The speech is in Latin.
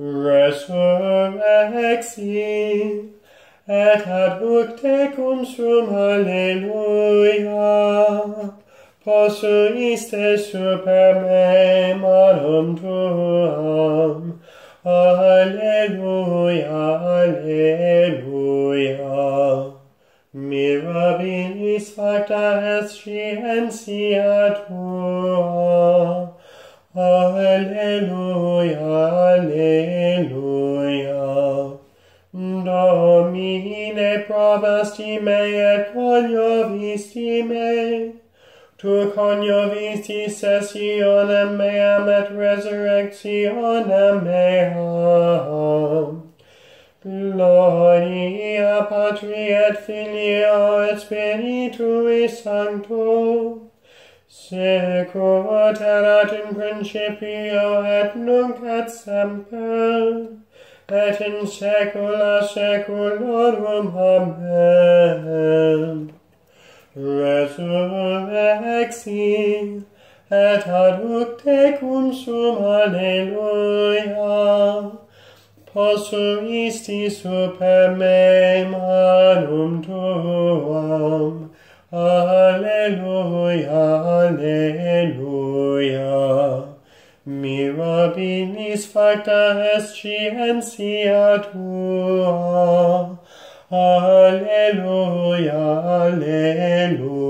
resurrexi, et ad hoc tecum sum alleluia, posuiste super me manum tuam, alleluia, alleluia. Mirabilis facta est scientia tua, Alleluia, Alleluia. Domine probasti me et coniovisti me. Tu coniovisti sessionem meam et resurrectionem meam. Gloria Patri et Filio et Spiritui Sancto. Sequot erat in principio et nunc et semper, et in saecula saeculorum. Amen. Resurrexi, et aduc tecum sum, Alleluia. Posuisti super me manum tuam, Alleluia, Alleluia. Mirabilis facta est scientia tua. Alleluia, Alleluia.